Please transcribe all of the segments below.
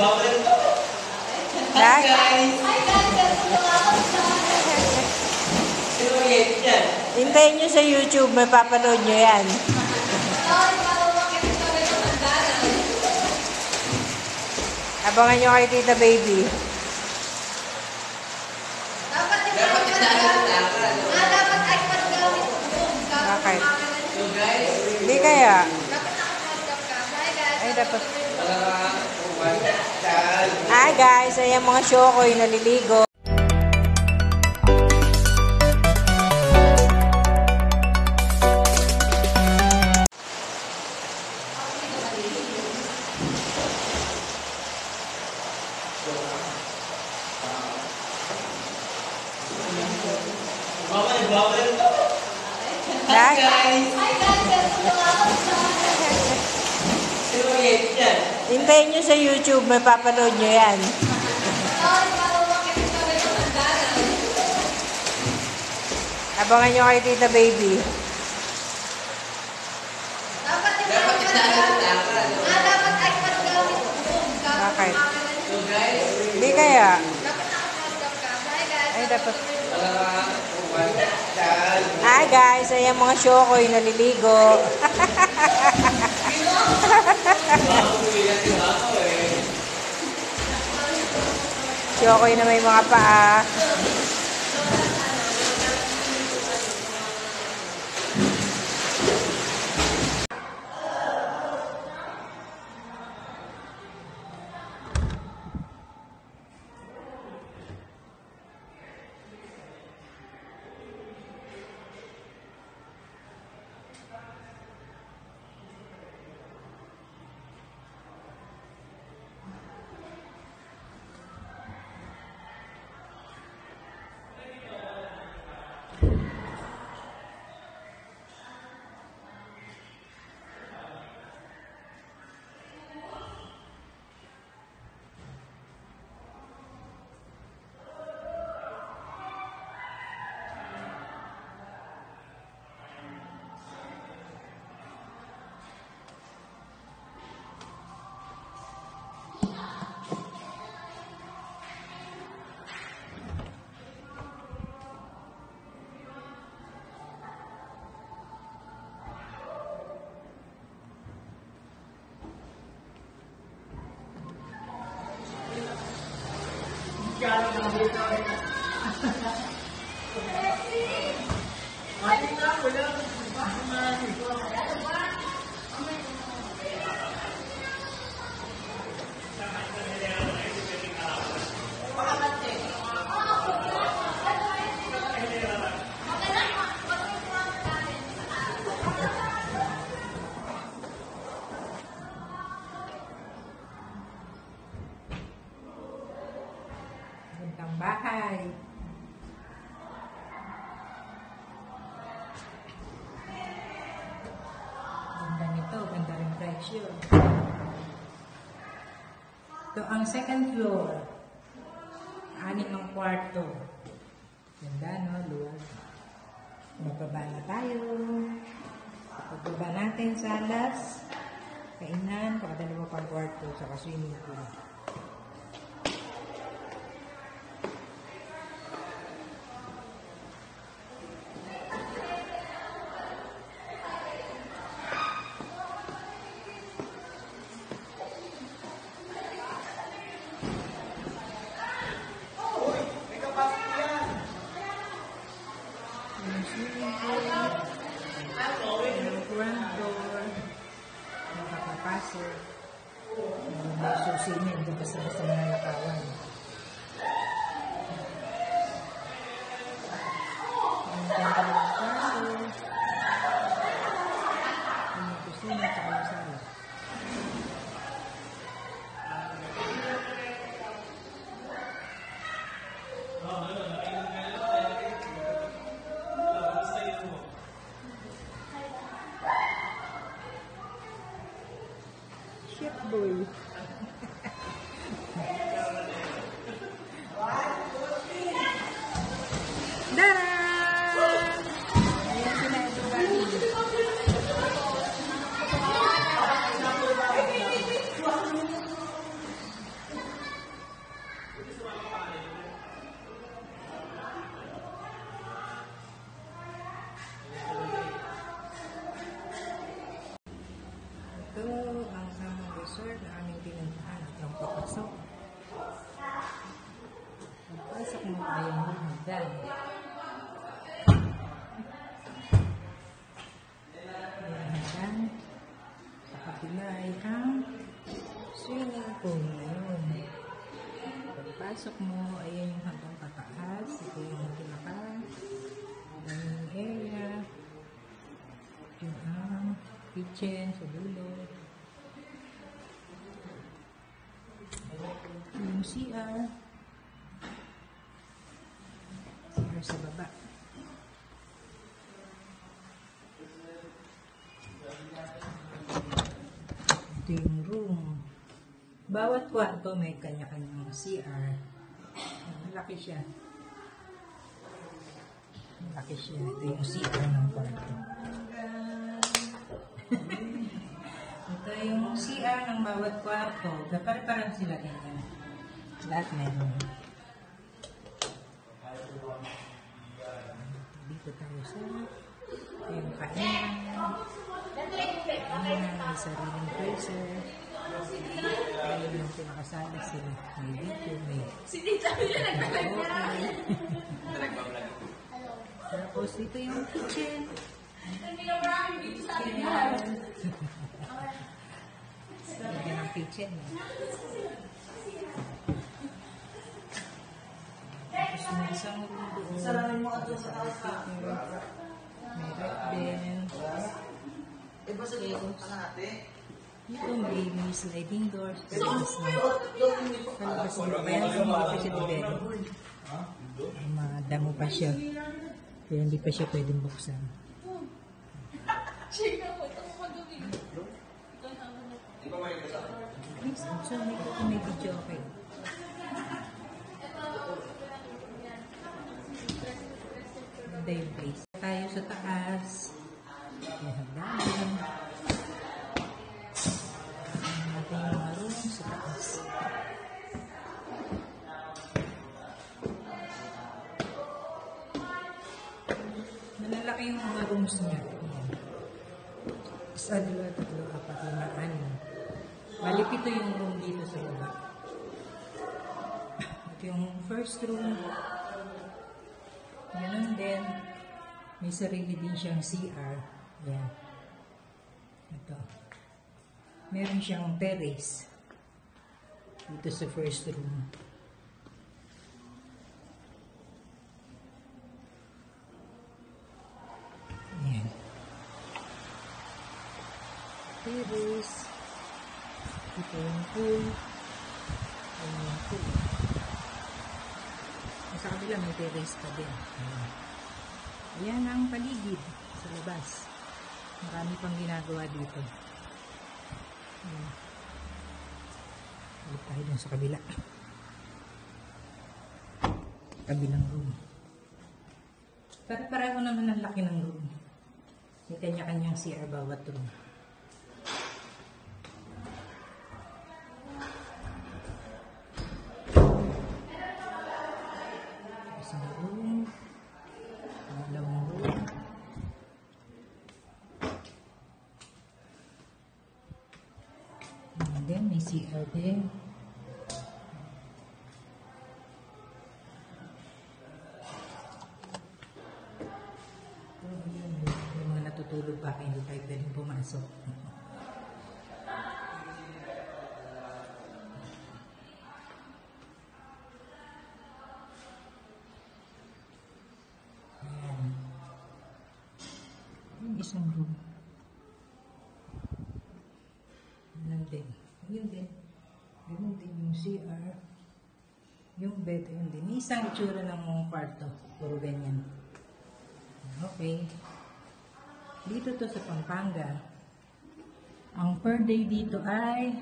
Hi. Hintayin nyo sa YouTube, may papanood nyo yan. Abangan nyo kay Tita Baby. Bakit? Hindi kaya. Guys. Ay, dapat. Hi guys, ayan mga shokoy naliligo. Hi guys. Hi guys. Hintayin nyo sa YouTube, may papanood nyo yan. Abangan nyo kay Tita Baby. Dapat yung Ah, dapat ay pag-gamit mo. Bakit? Hindi kaya. Dapat. Ay, dapat. Hi guys, ayan mga shokoy naliligo. shokoy na may mga paa. Presyo. Ito ang second floor. Anim ng kwarto. Ganda, no? Luwag. Magbaba na tayo. Pagbaba natin sa alas. Kainan, pakadalawa pang kwarto, saka swimming pool. yung swimming pool, yung front door, nakakapasok. So, swimming, dito sa mga lakawan. sir na aming pinuntahan at yung papasok. Pagpasok mo tayo ng hagdan. May hagdan. Kapapinay ang swimming pool ngayon. Pagpasok mo, ayan yung hagdan pataas. Ito yung kinakalan. Ang area. Yun ang kitchen sa dulo. Yung CR. CR sa baba. Ito yung room. Bawat kwarto may kanya-kanyang CR. Malaki siya. Malaki siya. Ito yung CR ng kwarto. Ito yung CR ng bawat kwarto. Pare-parang sila ganyan. Lahat meron. Dito tayo sa yung kainan. Ayan, may sariling freezer. Ayun yung pinakasala sila. May video, may... Okay. Tapos ito yung kitchen. Ayan. Lagyan ng kitchen. eh. Tapos may isang room doon. Salamin mo at sa taas May din. Eh, basta yung ate. Dito may, may sliding doors. Palabas na. Palabas na. Kaya hindi pa siya develop. Madamo pa siya. Kaya hindi pa siya pwedeng buksan. Next, so may, may video okay. Yung place. Tayo sa taas. Ang natin yung mga room sa taas. Malalaki yung mga rooms niya. Isa, dalawa, tatlo, apat, lima, anim. Bali, pito yung room dito sa baba. Ito yung first room. Ganun din. May sarili din siyang CR. Yan. Ito. Meron siyang terrace. Dito sa first room. Ayan. Terrace. Ito yung pool. Ayan yung pool. May terrace pa din. Ayan. Ayan ang paligid sa labas. Marami pang ginagawa dito. Ayan. Balik tayo dun sa kabila. Kabilang room. Pare-pareho naman ang laki ng room. May kanya-kanyang CR bawat room. And then may CR din. Oh, yun. May mga natutulog pa hindi tayo pwedeng pumasok. Ayan. Yung isang room. Ganun din. Yun din. Ganun din yung CR. Yung bed, yun din. Isang itsura ng kwarto. Puro ganyan. Okay. Dito to sa Pampanga. Ang per day dito ay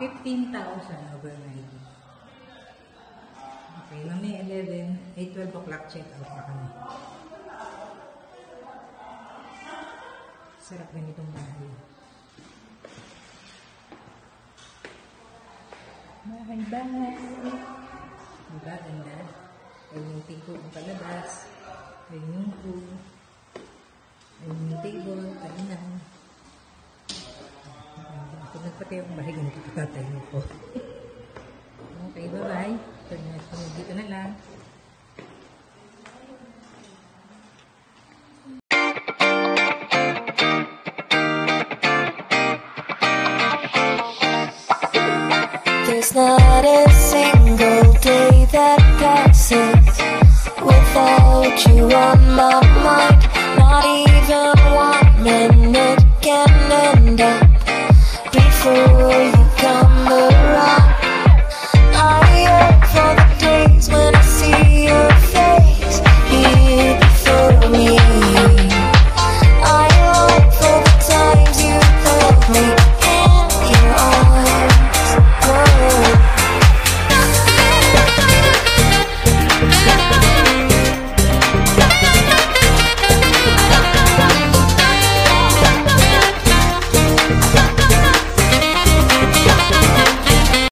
15,000 overnight. Okay, mamaya 11, ay 12 o'clock check out na kami. Sarap ganitong bahay. Bahay, bahay. Diba, ganda? Ayun yung table ng palabas. Ayun yung pool. Ayun yung table, kainan. Ako nagpatay ang bahay ganito tatay mo po. Okay, bye-bye. Ito na, ito dito na lang. not it